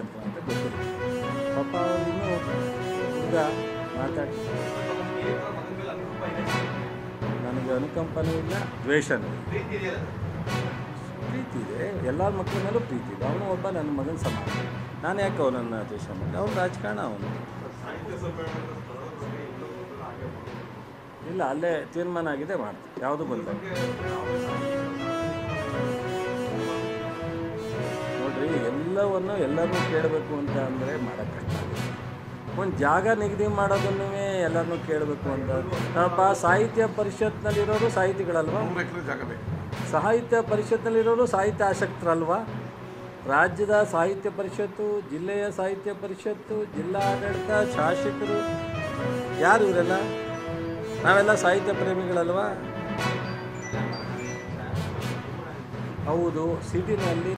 ಅಂತ ಗೊತ್ತಿಲ್ಲ ಪಾಪ ಅವ್ರು ಈಗ ಮಾತಾಡಿ ನನಗೆ ಅನುಕಂಪನೂ ಇಲ್ಲ ದ್ವೇಷನೂ ಪ್ರೀತಿ ಇದೆ ಎಲ್ಲರ ಮಕ್ಕಳ ಮೇಲೂ ಪ್ರೀತಿ ಇದೆ. ಅವನು ಒಬ್ಬ ನನ್ನ ಮಗನ ಸಮಾನ. ನಾನು ಯಾಕೆ ಅವನನ್ನು ದ್ವೇಷ ಮಾಡಿದೆ ಅವ್ನು ರಾಜಕಾರಣ ಅವನು. ಇಲ್ಲ, ಅಲ್ಲೇ ತೀರ್ಮಾನ ಆಗಿದೆ, ಮಾಡ್ತೀನಿ. ಯಾವುದು ಬಂದ ಎಲ್ಲವನ್ನು ಎಲ್ಲರೂ ಕೇಳಬೇಕು ಅಂತ ಅಂದರೆ ಮಾಡೋಕ್ಕಾಗ್ತದೆ ಒಂದು ಜಾಗ ನಿಗದಿ ಮಾಡೋದನ್ನು ಎಲ್ಲರನ್ನೂ ಕೇಳಬೇಕು ಅಂತ. ಪಾಪ ಸಾಹಿತ್ಯ ಪರಿಷತ್ನಲ್ಲಿರೋರು ಸಾಹಿತಿಗಳಲ್ವಾ? ಸಾಹಿತ್ಯ ಪರಿಷತ್ನಲ್ಲಿರೋರು ಸಾಹಿತ್ಯ ಆಸಕ್ತರಲ್ವಾ? ರಾಜ್ಯದ ಸಾಹಿತ್ಯ ಪರಿಷತ್ತು ಜಿಲ್ಲೆಯ ಸಾಹಿತ್ಯ ಪರಿಷತ್ತು ಜಿಲ್ಲಾ ಆಡಳಿತ ಶಾಸಕರು ಯಾರು ಇವರೆಲ್ಲ? ನಾವೆಲ್ಲ ಸಾಹಿತ್ಯ ಪ್ರೇಮಿಗಳಲ್ವಾ? ಹೌದು ಸಿಟಿನಲ್ಲಿ